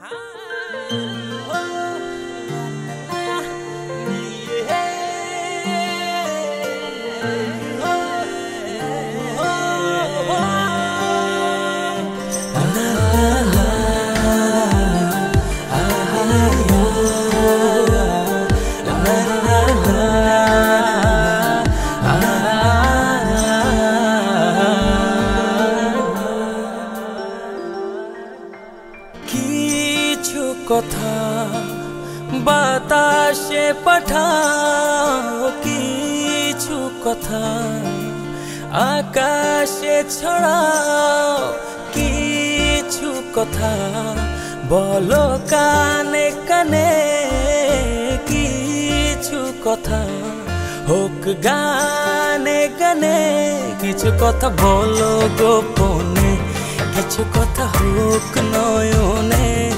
কিছু বাতাসে পাঠাও কিছু কথা। আকাশে ছড়াও কিছু কথা। বলো কানে কানে কিছু কথা। হোক গানে গানে কিছু কথা বলো গোপনে। কিছু কথা হোক নয়নে।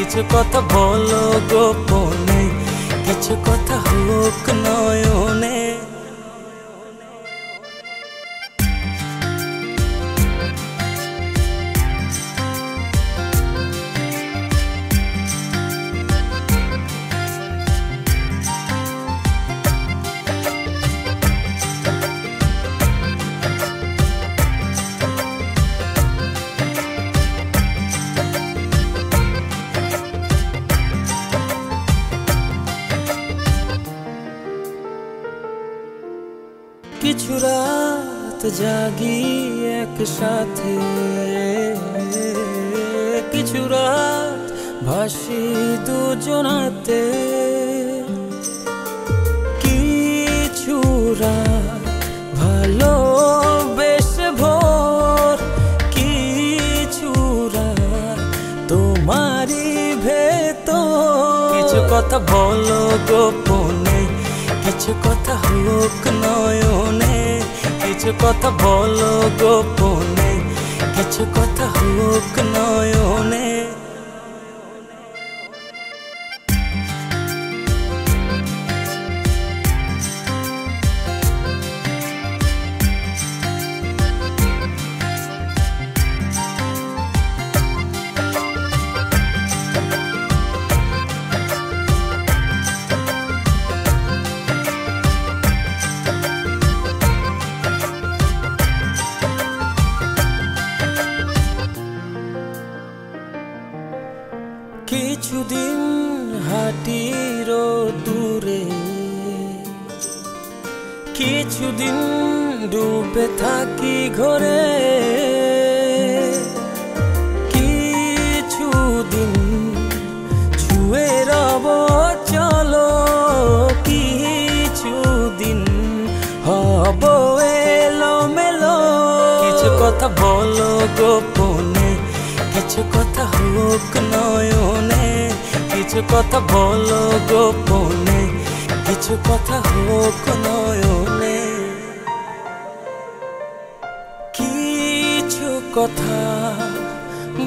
কিছু কথা বলো গোপনে কিছু কথা হোক নয়নে। কিছু রাত জাগি একসাথে, কিছু রাত ভাসি দুজনাতে। কিছু রাত ভালো বেশ ভোর, কিছু রাত তোমারই ভেতর। কিছু কথা বলো গোপনে কিছু কথা হলো নয়নে কিছু কথা বলো গোপনে কিছু কথা হলো নয়নে। কিছুদিন হাটির দূরে। কিছুদিন ডুবে থাকি ঘরে। কিছুদিন ছুঁয়ে রব চলো, কিছুদিন হব এলো মেলো কিছু কথা বলো গোপনে কিছু কথা হোক নয়নে, কিছু কথা বলো গোপনে, কিছু কথা হোক নয়নে। কিছু কথা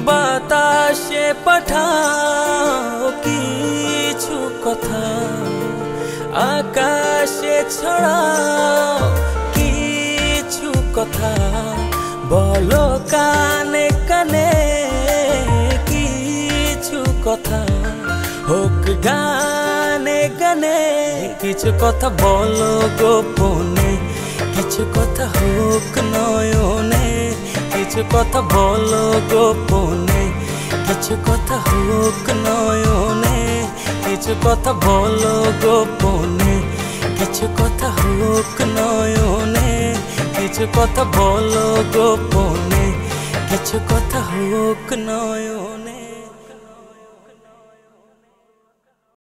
বাতাসে পাঠাও, কিছু কথা আকাশে ছড়াও, কিছু কথা বলো কানে কথা, হোক গানে গানে কিছু কথা বলো গোপনে, কিছু কথা হোক নয়নে, কিছু কথা বলো গোপনে, কিছু কথা হোক নয়নে, কিছু কথা বলো গোপনে, কিছু কথা হোক নয়নে, কিছু কথা বলো গোপনে, কিছু কথা হোক নয়নে।